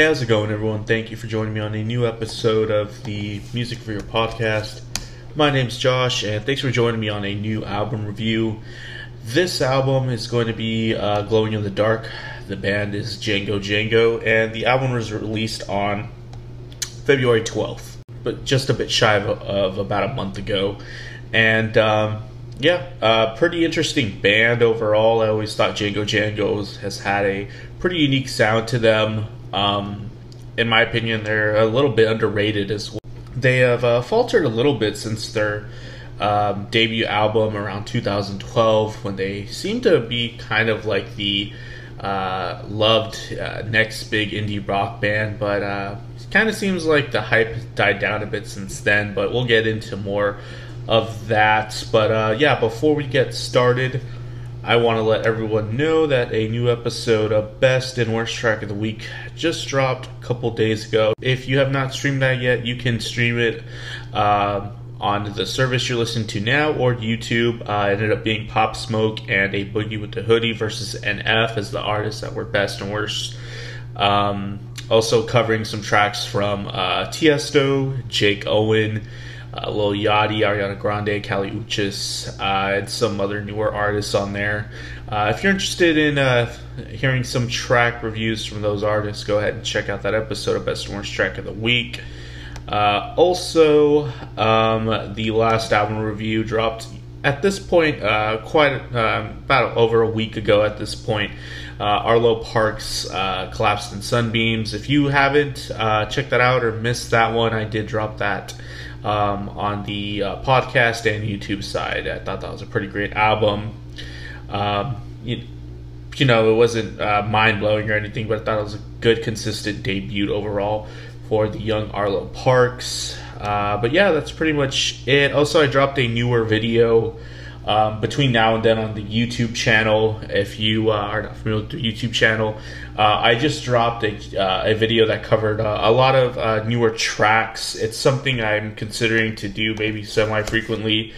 How's it going, everyone? Thank you for joining me on a new episode of the Music Reviewer podcast. My name's Josh, and thanks for joining me on a new album review. This album is going to be uh, Glowing in the Dark. The band is Django Django, and the album was released on February 12th, but just a bit shy of, of about a month ago. And um, yeah, uh, pretty interesting band overall. I always thought Django Django has had a pretty unique sound to them. Um, in my opinion, they're a little bit underrated as well. They have uh, faltered a little bit since their um, debut album around 2012, when they seemed to be kind of like the uh, loved uh, next big indie rock band. But uh, it kind of seems like the hype died down a bit since then. But we'll get into more of that. But uh, yeah, before we get started. I want to let everyone know that a new episode of Best and Worst Track of the Week just dropped a couple days ago. If you have not streamed that yet, you can stream it uh, on the service you're listening to now or YouTube. Uh, it ended up being Pop Smoke and a Boogie with the Hoodie versus NF as the artists that were best and worst. Um, also covering some tracks from uh, Tiesto, Jake Owen uh, Lil Yachty, Ariana Grande, Kali Uchis, uh, and some other newer artists on there. Uh, if you're interested in uh, hearing some track reviews from those artists, go ahead and check out that episode of Best and Worst Track of the Week. Uh, also, um, the last album review dropped at this point, uh, quite um, about over a week ago. At this point, uh, Arlo Parks uh, collapsed in sunbeams. If you haven't uh, checked that out or missed that one, I did drop that um, on the uh, podcast and YouTube side. I thought that was a pretty great album. Um, you, you, know, it wasn't uh, mind blowing or anything, but I thought it was a good, consistent debut overall for the young Arlo Parks. Uh, but yeah, that's pretty much it. Also, I dropped a newer video um, between now and then on the YouTube channel. If you uh, are not familiar with the YouTube channel, uh, I just dropped a, uh, a video that covered uh, a lot of uh, newer tracks. It's something I'm considering to do maybe semi frequently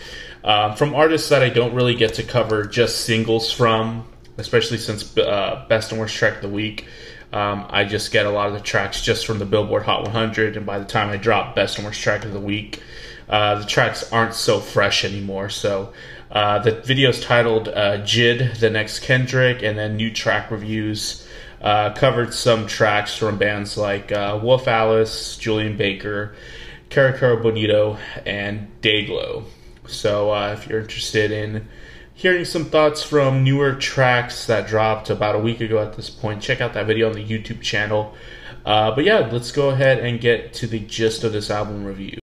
um, from artists that I don't really get to cover just singles from, especially since uh, Best and Worst Track of the Week. Um, I just get a lot of the tracks just from the Billboard Hot 100, and by the time I drop Best and Worst Track of the Week, the tracks aren't so fresh anymore. So uh, the video is titled uh, JID, the next Kendrick, and then new track reviews. Uh, covered some tracks from bands like uh, Wolf Alice, Julien Baker, Kero Kero Bonito, and Dayglow. So uh, if you're interested in hearing some thoughts from newer tracks that dropped about a week ago at this point, check out that video on the YouTube channel. But yeah, let's go ahead and get to the gist of this album review.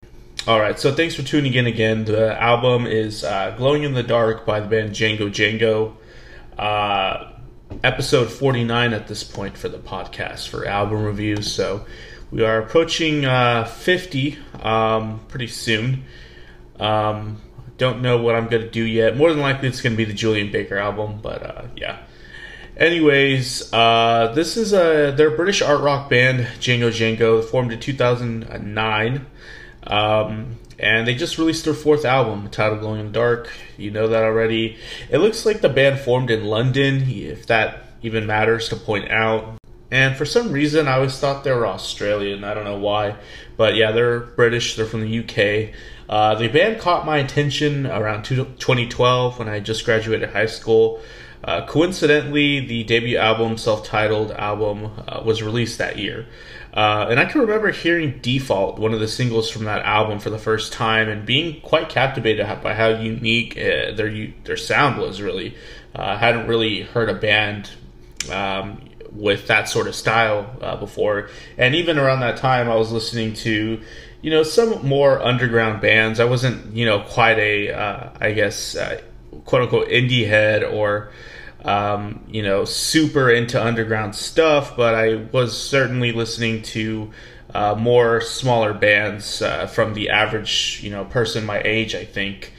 All right, so thanks for tuning in again. The album is uh, Glowing in the Dark by the band Django Django. Uh, episode 49 at this point for the podcast for album reviews. So we are approaching uh, 50 um, pretty soon. Um, don't know what I'm going to do yet. More than likely, it's going to be the Julien Baker album, but uh, yeah. Anyways, uh, this is a they're a British art rock band, Django Django, formed in 2009. Um, and they just released their fourth album titled Glowing in the Dark. You know that already. It looks like the band formed in London, if that even matters to point out. And for some reason, I always thought they were Australian. I don't know why. But yeah, they're British, they're from the UK. Uh, the band caught my attention around 2012 when I just graduated high school. Uh, coincidentally, the debut album, self titled album, uh, was released that year. Uh, and I can remember hearing Default, one of the singles from that album, for the first time, and being quite captivated by how unique uh, their their sound was. Really, uh, I hadn't really heard a band um, with that sort of style uh, before, and even around that time, I was listening to, you know, some more underground bands. I wasn't, you know, quite a, uh, I guess, uh, quote unquote indie head or um, you know, super into underground stuff, but I was certainly listening to uh, more smaller bands uh, from the average, you know, person my age, I think.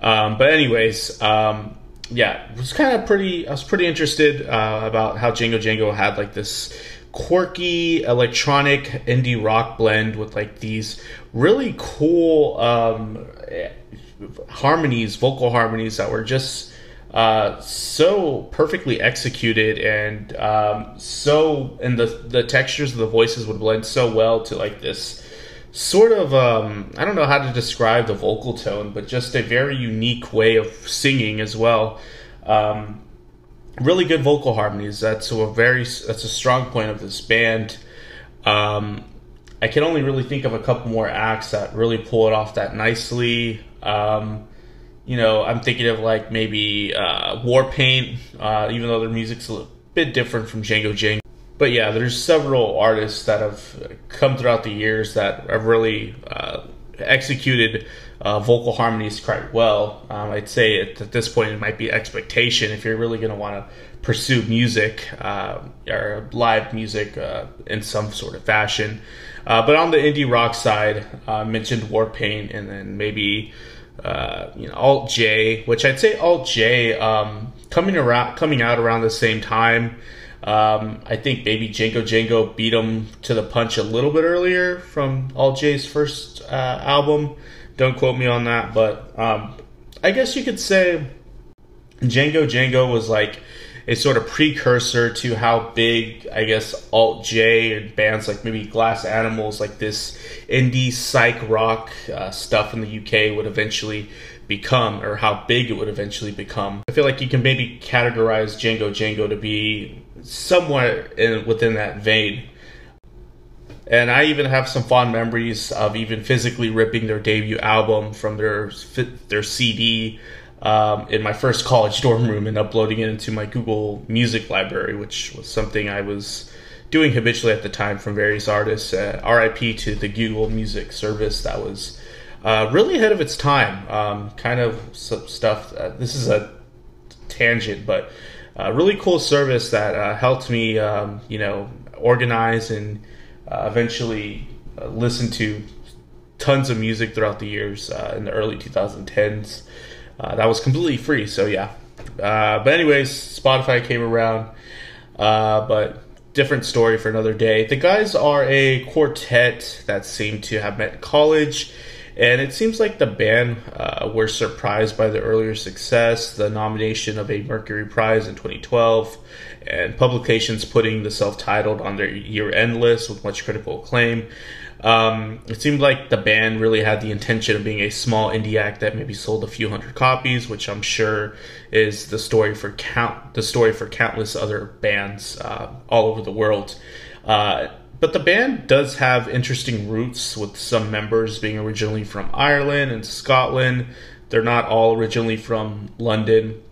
Um, but anyways, um, yeah, was kind of pretty. I was pretty interested uh, about how Django Django had like this quirky electronic indie rock blend with like these really cool um, harmonies, vocal harmonies that were just uh, so perfectly executed and um, so and the the textures of the voices would blend so well to like this sort of um, I don't know how to describe the vocal tone, but just a very unique way of singing as well. Um, really good vocal harmonies. That's a very that's a strong point of this band. Um, I can only really think of a couple more acts that really pull it off that nicely. Um, you know, I'm thinking of like maybe uh, Warpaint, uh, even though their music's a bit different from Django Django. But yeah, there's several artists that have come throughout the years that have really uh, executed uh, vocal harmonies quite well. Um, I'd say at, at, this point it might be expectation if you're really going to want to pursue music uh, or live music uh, in some sort of fashion. But on the indie rock side, I mentioned Warpaint and then maybe uh, you know Alt J, which I'd say Alt J um, coming around coming out around the same time. Um, I think maybe Django Django beat him to the punch a little bit earlier from Alt J's first uh, album. Don't quote me on that, but um, I guess you could say Django Django was like a sort of precursor to how big, I guess, Alt J and bands like maybe Glass Animals, like this indie psych rock uh, stuff in the UK would eventually become, or how big it would eventually become. I feel like you can maybe categorize Django Django to be somewhere in, within that vein. And I even have some fond memories of even physically ripping their debut album from their their CD um, in my first college dorm room and uploading it into my Google Music library, which was something I was doing habitually at the time from various artists. Uh, RIP to the Google Music service that was uh, really ahead of its time. Um, kind of stuff. Uh, this is a tangent, but a really cool service that uh, helped me, um, you know, organize and uh, eventually uh, listen to tons of music throughout the years in the early 2010s. Uh, that was completely free. So yeah. Uh, but anyways, Spotify came around. Uh, but different story for another day. The guys are a quartet that seem to have met college. And it seems like the band uh, were surprised by the earlier success, the nomination of a Mercury Prize in 2012, and publications putting the self titled on their year end list with much critical acclaim. Um, it seemed like the band really had the intention of being a small indie act that maybe sold a few hundred copies, which I'm sure is the story for count the story for countless other bands uh, all over the world. Uh, but the band does have interesting roots, with some members being originally from Ireland and Scotland. They're not all originally from London.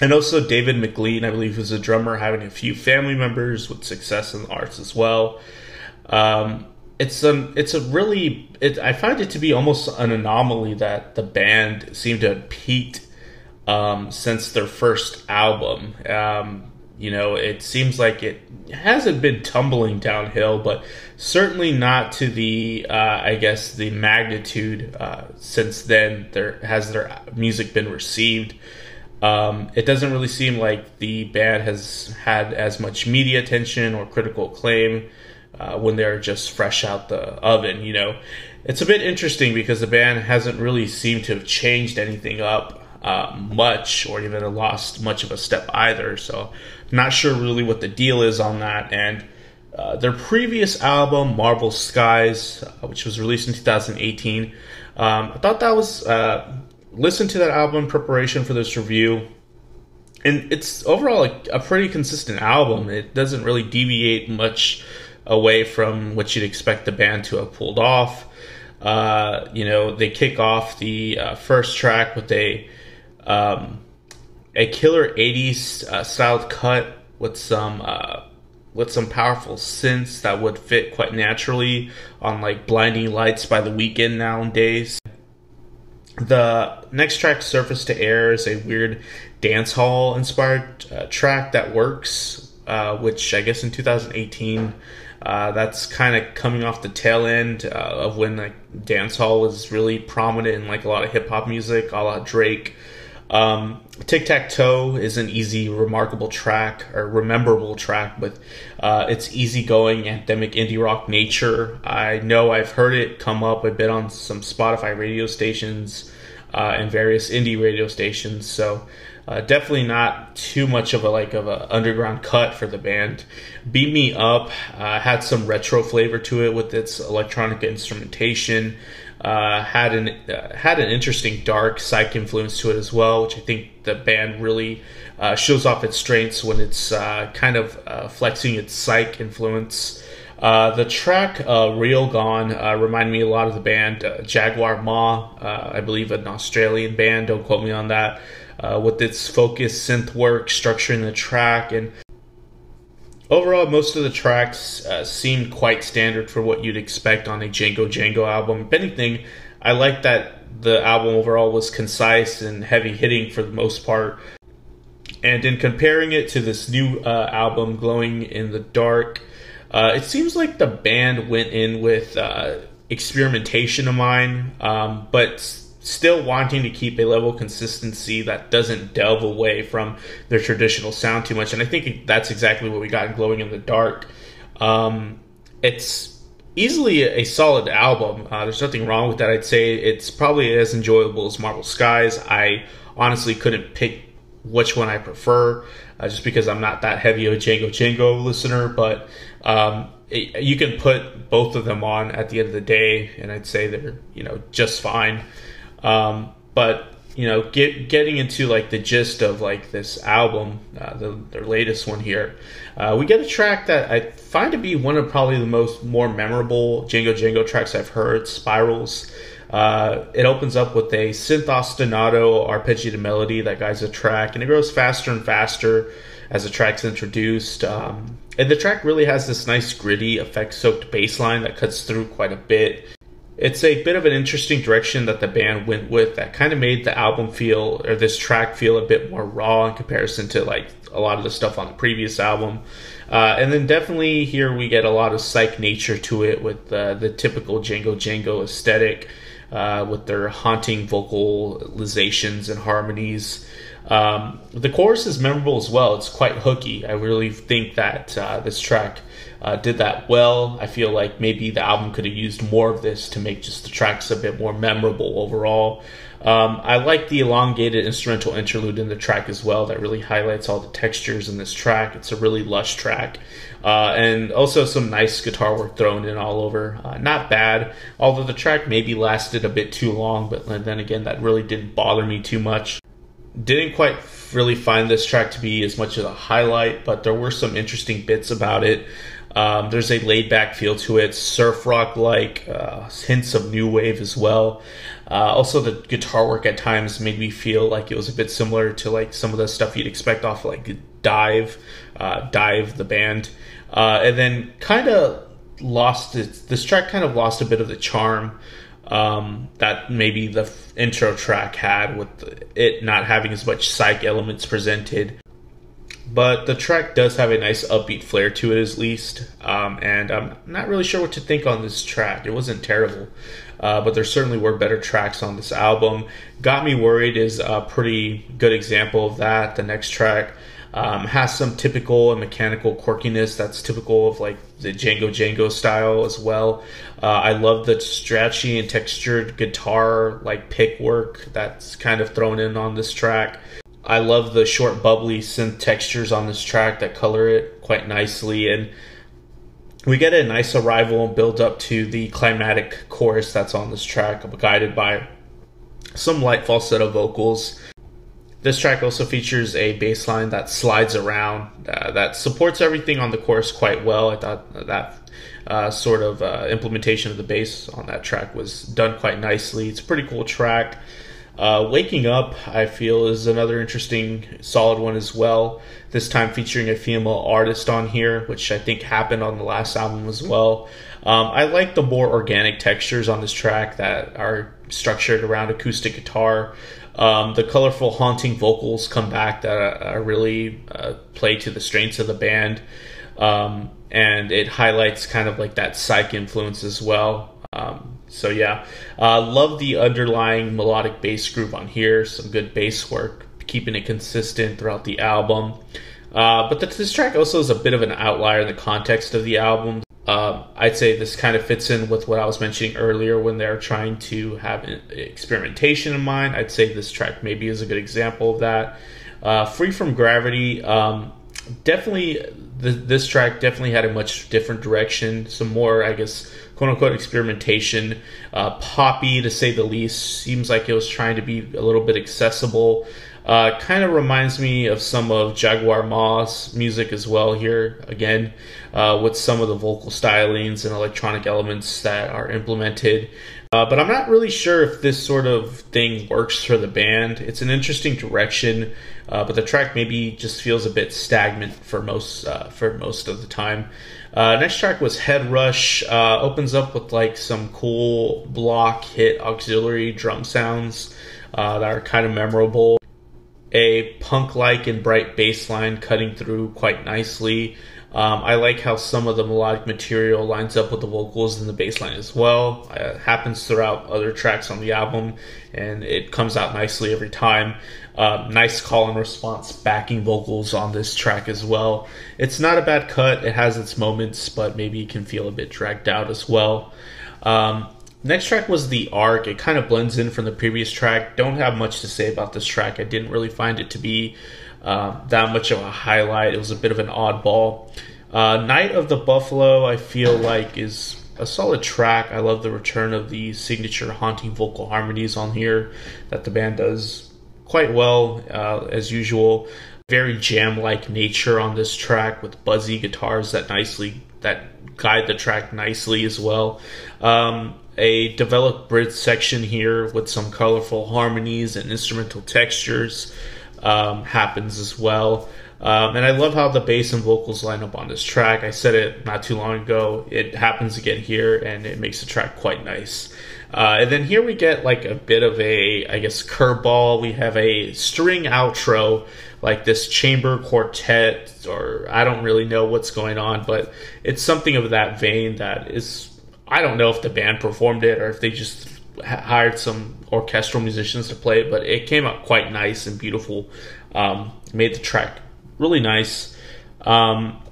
And also David Maclean, I believe, was a drummer, having a few family members with success in the arts as well. Um, it's a it's a really it, I find it to be almost an anomaly that the band seemed to have peaked um, since their first album. Um, you know, it seems like it hasn't been tumbling downhill, but certainly not to the uh, I guess the magnitude uh, since then. There has their music been received. Um, it doesn't really seem like the band has had as much media attention or critical acclaim uh, when they're just fresh out the oven. You know, it's a bit interesting because the band hasn't really seemed to have changed anything up uh, much or even lost much of a step either. So, not sure really what the deal is on that. And uh, their previous album, Marble Skies, uh, which was released in 2018, um, I thought that was. Uh, listened to that album in preparation for this review and it's overall a, a, pretty consistent album. It doesn't really deviate much away from what you'd expect the band to have pulled off. Uh, you know, they kick off the uh, first track with a um, a killer '80s uh, styled cut with some uh, with some powerful synths that would fit quite naturally on like "Blinding Lights" by the Weeknd nowadays. The next track, "Surface to Air," is a weird dance hall inspired uh, track that works, uh, which I guess in 2018 uh, that's kind of coming off the tail end uh, of when like dancehall was really prominent in like a lot of hip hop music, a la Drake. Um, Tic Tac Toe is an easy, remarkable track or rememberable track with uh, its easygoing, anthemic indie rock nature. I know I've heard it come up a bit on some Spotify radio stations. uh, and various indie radio stations. So uh, definitely not too much of a like of a underground cut for the band. Beat Me Up uh, had some retro flavor to it with its electronic instrumentation. Uh, had an uh, had an interesting dark psych influence to it as well, which I think the band really uh, shows off its strengths when it's uh, kind of flexing its psych influence. Uh, the track uh, Real Gone uh, reminded me a lot of the band Jagwar Ma, I believe an Australian band, don't quote me on that uh, with its focused synth work, structuring the track, and overall, most of the tracks uh, seemed quite standard for what you'd expect on a Django Django album. If anything, I like that the album overall was concise and heavy hitting for the most part. And in comparing it to this new uh, album, Glowing in the Dark, uh, it seems like the band went in with uh, experimentation of mine, um, but still wanting to keep a level of consistency that doesn't delve away from their traditional sound too much. And I think that's exactly what we got in Glowing in the Dark. Um, it's easily a solid album. Uh, there's nothing wrong with that. I'd say it's probably as enjoyable as Marble Skies. I honestly couldn't pick which one I prefer, uh, just because I'm not that heavy of a Django Django listener. But um, you can put both of them on at the end of the day, and I'd say they're you know just fine. Um, but you know, get, getting into like the gist of like this album, uh, the, their latest one here, uh, we get a track that I find to be one of probably the most more memorable Django Django tracks I've heard. Spirals. Uh, it opens up with a synth ostinato arpeggiated melody that guides the track, and it grows faster and faster as the track's introduced. Um, and the track really has this nice gritty, effect-soaked bass line that cuts through quite a bit it's a bit of an interesting direction that the band went with that kind of made the album feel or this track feel a bit more raw in comparison to like a lot of the stuff on the previous album. Uh, and then definitely here we get a lot of psych nature to it with uh, the typical Django Django aesthetic uh, with their haunting vocalizations and harmonies. Um, the chorus is memorable as well. It's quite hooky. I really think that uh, this track uh, did that well. I feel like maybe the album could have used more of this to make just the tracks a bit more memorable overall. Um, I like the elongated instrumental interlude in the track as well. That really highlights all the textures in this track. It's a really lush track. Uh, and also some nice guitar work thrown in all over. Uh, not bad, although the track maybe lasted a bit too long, but then again, that really didn't bother me too much. Didn't quite really find this track to be as much of a highlight, but there were some interesting bits about it. Um, there's a laid back feel to it, surf rock like, uh, hints of new wave as well. Uh, also, the guitar work at times made me feel like it was a bit similar to like some of the stuff you'd expect off like DIIV, uh, DIIV the band, uh, and then kind of lost. This track kind of lost a bit of the charm um, that maybe the intro track had with it not having as much psych elements presented but the track does have a nice upbeat flair to it, at least. Um, and I'm not really sure what to think on this track. It wasn't terrible, uh, but there certainly were better tracks on this album. Got Me Worried is a pretty good example of that. The next track um, has some typical and mechanical quirkiness that's typical of like the Django Django style as well. Uh, I love the stretchy and textured guitar like pick work that's kind of thrown in on this track. I love the short, bubbly synth textures on this track that color it quite nicely. And we get a nice arrival and build up to the climatic chorus that's on this track, guided by some light falsetto vocals. This track also features a bass line that slides around, uh, that supports everything on the chorus quite well. I thought that uh, sort of uh, implementation of the bass on that track was done quite nicely. It's a pretty cool track. Uh, Waking Up, I feel, is another interesting, solid one as well. This time featuring a female artist on here, which I think happened on the last album as well. Um, I like the more organic textures on this track that are structured around acoustic guitar. Um, the colorful, haunting vocals come back that uh, really uh, play to the strengths of the band. Um, and it highlights kind of like that psych influence as well. Um, so yeah, uh, love the underlying melodic bass groove on here. Some good bass work, keeping it consistent throughout the album. Uh, but this track also is a bit of an outlier in the context of the album. uh, I'd say this kind of fits in with what I was mentioning earlier when they're trying to have experimentation in mind. I'd say this track maybe is a good example of that. Uh, Free from Gravity, um, definitely, this track definitely had a much different direction. Some more, I guess, quote unquote experimentation. Uh, poppy, to say the least, seems like it was trying to be a little bit accessible. Uh, kind of reminds me of some of Jagwar Ma's music as well here, again, uh, with some of the vocal stylings and electronic elements that are implemented. Uh, but I'm not really sure if this sort of thing works for the band. It's an interesting direction, uh, but the track maybe just feels a bit stagnant for most uh, for most of the time. Uh, next track was Head Rush. opens up with like some cool block hit auxiliary drum sounds that are kind of memorable a punk like and bright bass line cutting through quite nicely. Um, I like how some of the melodic material lines up with the vocals and the bass line as well. It happens throughout other tracks on the album, and it comes out nicely every time. Uh, nice call and response backing vocals on this track as well. It's not a bad cut, it has its moments, but maybe it can feel a bit dragged out as well. Um, Next track was The Arc. It kind of blends in from the previous track. Don't have much to say about this track. I didn't really find it to be uh, that much of a highlight. It was a bit of an oddball. Uh, Night of the Buffalo, I feel like, is a solid track. I love the return of the signature haunting vocal harmonies on here that the band does quite well, uh, as usual. Very jam like nature on this track with buzzy guitars that nicely that guide the track nicely as well. Um, a developed bridge section here with some colorful harmonies and instrumental textures um, happens as well. Um, and I love how the bass and vocals line up on this track. I said it not too long ago. It happens again here, and it makes the track quite nice. Uh, and then here we get like a bit of a, I guess, curveball. We have a string outro, like this chamber quartet, or I don't really know what's going on, but it's something of that vein that is I don't know if the band performed it or if they just hired some orchestral musicians to play it, but it came out quite nice and beautiful. Um, made the track really nice. Um,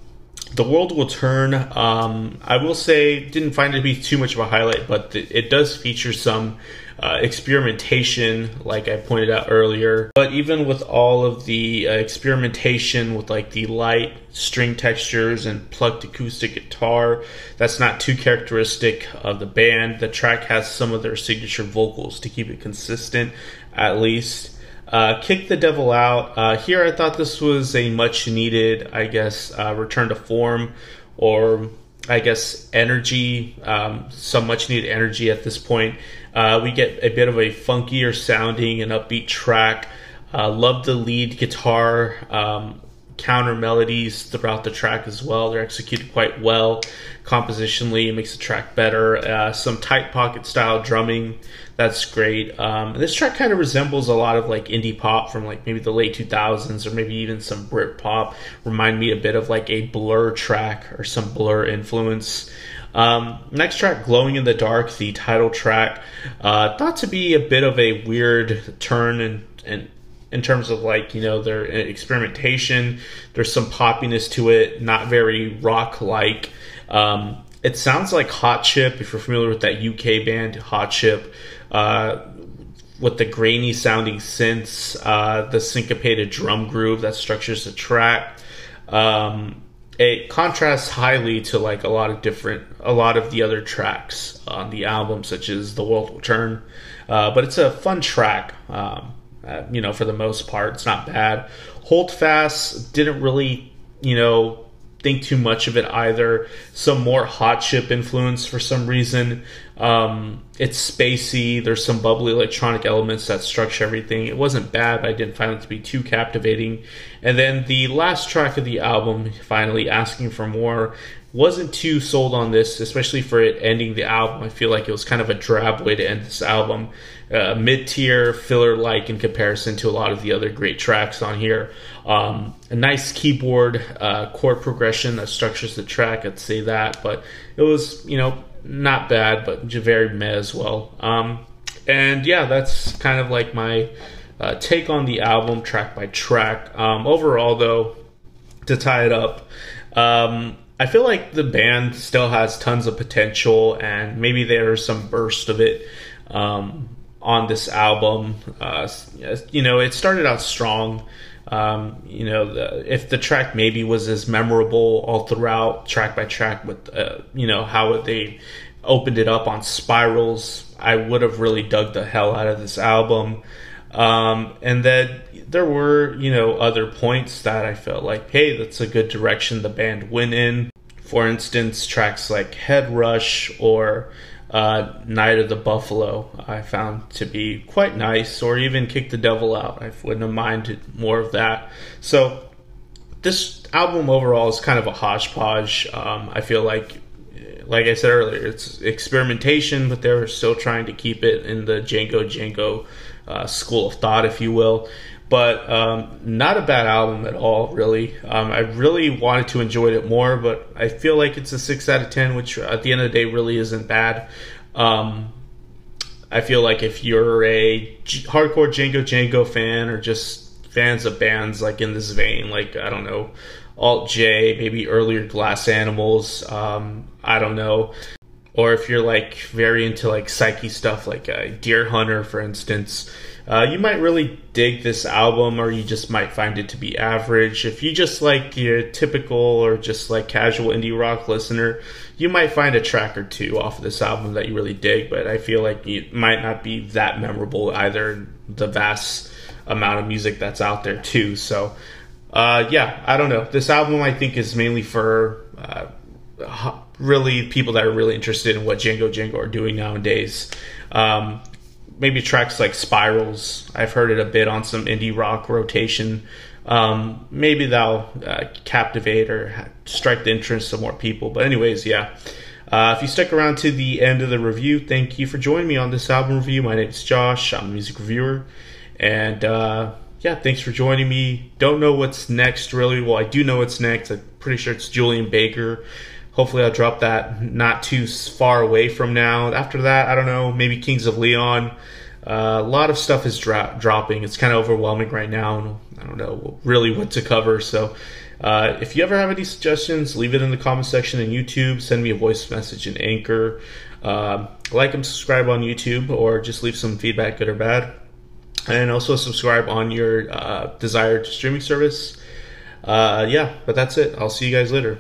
the world will turn. Um, I will say, didn't find it to be too much of a highlight, but th- it does feature some uh, experimentation, like I pointed out earlier. But even with all of the uh, experimentation with like the light string textures and plucked acoustic guitar, that's not too characteristic of the band. The track has some of their signature vocals to keep it consistent, at least. Uh, Kick the Devil Out. Uh, here, I thought this was a much needed, I guess, uh, return to form or I guess, energy, um, some much needed energy at this point. Uh, we get a bit of a funkier sounding and upbeat track. Uh, love the lead guitar um, counter melodies throughout the track as well. They're executed quite well compositionally. It makes the track better. Uh, some tight pocket style drumming. That's great. Um, this track kind of resembles a lot of like indie pop from like maybe the late 2000s or maybe even some Brit pop. Remind me a bit of like a Blur track or some Blur influence. Um, next track, Glowing in the Dark, the title track, uh, thought to be a bit of a weird turn and, and in terms of like you know their experimentation. There's some poppiness to it, not very rock like. Um, it sounds like Hot Chip if you're familiar with that UK band Hot Chip. Uh, with the grainy sounding synths, uh, the syncopated drum groove that structures the track. Um, it contrasts highly to like a lot of different a lot of the other tracks on the album such as the world will turn. Uh, but it's a fun track um, uh, you know for the most part. It's not bad. Hold fast didn't really you know think too much of it either. Some more hot chip influence for some reason. Um, it's spacey. There's some bubbly electronic elements that structure everything. It wasn't bad but i didn't find it to be too captivating. And then the last track of the album finally asking for more wasn't too sold on this, especially for it ending the album. I feel like it was kind of a drab way to end this album. Uh, Mid tier, filler like in comparison to a lot of the other great tracks on here. Um, a nice keyboard uh, chord progression that structures the track, I'd say that, but it was, you know, not bad, but very meh as well. Um, and yeah, that's kind of like my uh, take on the album track by track. Um, overall, though, to tie it up, um, I feel like the band still has tons of potential, and maybe there's some burst of it um, on this album. Uh, you know, it started out strong. Um, you know, the, if the track maybe was as memorable all throughout, track by track, with uh, you know how they opened it up on spirals, I would have really dug the hell out of this album. Um, and then there were, you know, other points that I felt like, hey, that's a good direction the band went in. For instance, tracks like Head Rush or uh, Night of the Buffalo, I found to be quite nice, or even Kick the Devil Out. I wouldn't have minded more of that. So, this album overall is kind of a hodgepodge. Um, I feel like like I said earlier, it's experimentation, but they're still trying to keep it in the Django Django uh, school of thought, if you will. But um, not a bad album at all, really. Um, I really wanted to enjoy it more, but I feel like it's a six out of ten, which at the end of the day really isn't bad. Um, I feel like if you're a G- hardcore Django Django fan or just fans of bands like in this vein, like I don't know, Alt J, maybe earlier Glass Animals, um, I don't know or if you're like very into like psyche stuff like uh, Deerhunter for instance uh, you might really dig this album or you just might find it to be average. If you just like your typical or just like casual indie rock listener you might find a track or two off of this album that you really dig but i feel like it might not be that memorable either the vast amount of music that's out there too. So uh, yeah i don't know. This album i think is mainly for uh, really people that are really interested in what Django Django are doing nowadays. Um, maybe tracks like Spirals. I've heard it a bit on some indie rock rotation. Um, maybe that'll uh, captivate or strike the interest of more people. But anyways, yeah. Uh, if you stick around to the end of the review, thank you for joining me on this album review. My name is Josh. I'm a music reviewer, and uh, yeah, thanks for joining me. Don't know what's next really. Well, I do know what's next. I'm pretty sure it's Julien Baker Hopefully, I'll drop that not too far away from now. After that, I don't know, maybe Kings of Leon. Uh, a lot of stuff is dro- dropping. It's kind of overwhelming right now, and I don't know really what to cover. So, uh, if you ever have any suggestions, leave it in the comment section in YouTube. Send me a voice message in Anchor. Uh, like and subscribe on YouTube, or just leave some feedback, good or bad. And also subscribe on your uh, desired streaming service. Uh, yeah, but that's it. I'll see you guys later.